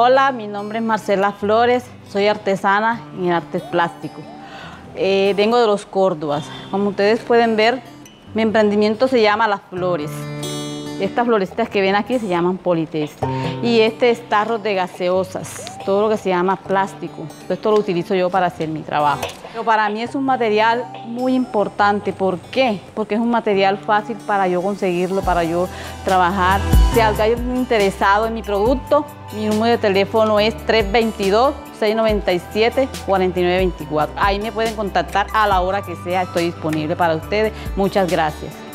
Hola, mi nombre es Marcela Flores, soy artesana en artes plástico. Eh, vengo de los Córdobas. Como ustedes pueden ver, mi emprendimiento se llama Las Flores. Estas florecitas que ven aquí se llaman polités. Y este es tarro de gaseosas, todo lo que se llama plástico. Esto lo utilizo yo para hacer mi trabajo. Pero para mí es un material muy importante. ¿Por qué? Porque es un material fácil para yo conseguirlo, para yo trabajar. Si alguien interesado en mi producto, mi número de teléfono es 322-697-4924. Ahí me pueden contactar a la hora que sea. Estoy disponible para ustedes. Muchas gracias.